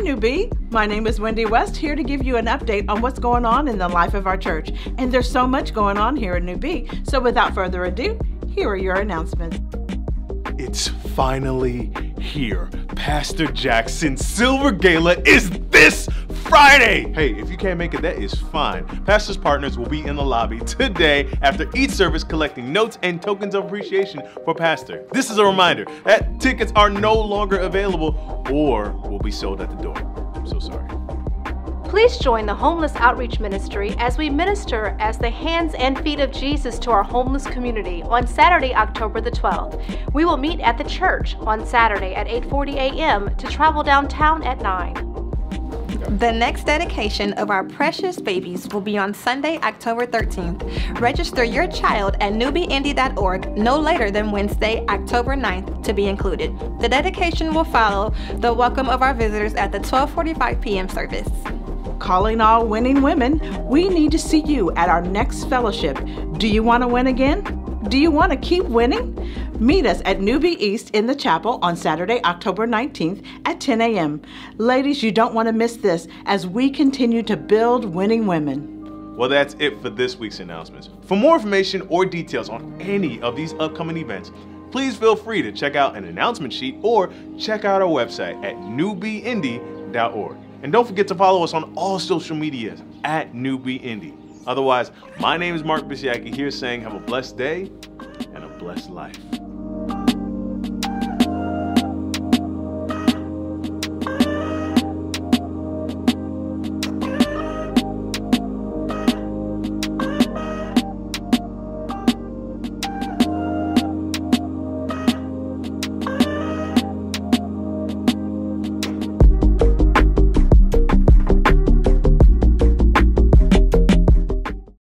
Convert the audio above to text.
New B. My name is Wendy West, here to give you an update on what's going on in the life of our church. And there's so much going on here at New. So without further ado, here are your announcements. It's finally here. Pastor Jackson Silver Gala is this Friday. Hey, if you can't make it, that is fine. Pastor's partners will be in the lobby today after each service collecting notes and tokens of appreciation for Pastor. This is a reminder that tickets are no longer available or will be sold at the door. I'm so sorry. Please join the Homeless Outreach Ministry as we minister as the hands and feet of Jesus to our homeless community on Saturday, October the 12th. We will meet at the church on Saturday at 8:40 a.m. to travel downtown at 9. The next dedication of our precious babies will be on Sunday, October 13th. Register your child at newbindy.org no later than Wednesday, October 9th to be included. The dedication will follow the welcome of our visitors at the 12:45 p.m. service. Calling all winning women, we need to see you at our next fellowship. Do you want to win again? Do you want to keep winning? Meet us at NewB East in the chapel on Saturday, October 19th at 10 a.m. Ladies, you don't want to miss this as we continue to build winning women. Well, that's it for this week's announcements. For more information or details on any of these upcoming events, please feel free to check out an announcement sheet or check out our website at newbindy.org. And don't forget to follow us on all social medias at newbindy. Otherwise, my name is Mark Bisiaki here saying have a blessed day and a blessed life.